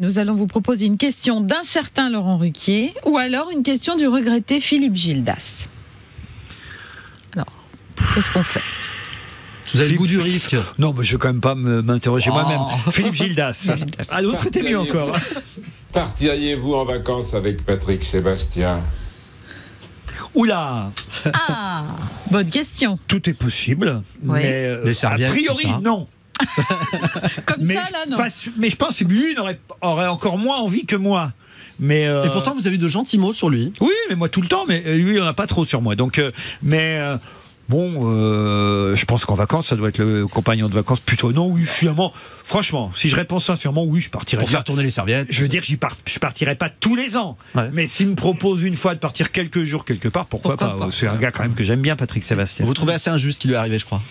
Nous allons vous proposer une question d'un certain Laurent Ruquier ou alors une question du regretté Philippe Gildas. Alors, qu'est-ce qu'on fait? Vous avez le goût du risque. Non, mais je vais quand même pas me- m'interroger Oh. moi-même. Philippe Gildas. Ah, l'autre était mieux encore. Partiriez-vous en vacances avec Patrick Sébastien? Oula, Ah, bonne question. tout est possible. Oui. Mais euh, a priori, non. Comme Mais, ça, là, non. pas mais je pense que lui il aurait, aurait encore moins envie que moi. Mais euh, Et pourtant, vous avez eu de gentils mots sur lui. Oui, mais moi tout le temps, mais euh, lui, il en a pas trop sur moi. Donc, euh, mais euh, bon, euh, je pense qu'en vacances, ça doit être le compagnon de vacances plutôt. Non, oui, finalement, franchement, si je réponds sincèrement, oui, je partirais Pour bien. faire tourner les serviettes. Je veux dire, part, je partirai pas tous les ans. Ouais. Mais s'il me propose une fois de partir quelques jours quelque part, pourquoi, Pourquoi pas, pas. C'est un gars quand même que j'aime bien, Patrick Sébastien. Vous trouvez assez injuste ce qui lui est arrivé, je crois.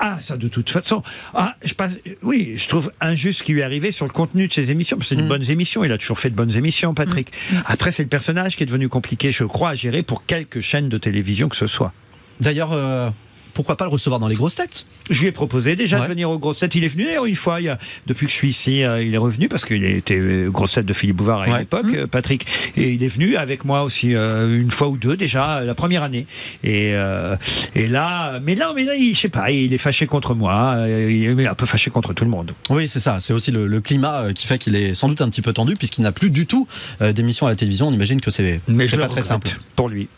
Ah, ça de toute façon. Ah, je passe, oui, je trouve injuste ce qui lui est arrivé sur le contenu de ses émissions. C'est Mm. une bonnes émissions. Il a toujours fait de bonnes émissions, Patrick. Après, c'est le personnage qui est devenu compliqué, je crois, à gérer pour quelques chaînes de télévision que ce soit. D'ailleurs, euh, pourquoi pas le recevoir dans les grosses têtes? Je lui ai proposé déjà Ouais. de venir aux grosses têtes. Il est venu d'ailleurs une fois. Il y a, depuis que je suis ici, euh, il est revenu parce qu'il était euh, grosse tête de Philippe Bouvard à une Ouais. époque, euh, Patrick. Et il est venu avec moi aussi euh, une fois ou deux déjà la première année. Et, euh, et là, mais là, mais là, il, je sais pas, il est fâché contre moi. Il est un peu fâché contre tout le monde. Oui, c'est ça. C'est aussi le, le climat qui fait qu'il est sans doute un petit peu tendu, puisqu'il n'a plus du tout d'émission à la télévision. On imagine que c'est pas très simple. pour lui.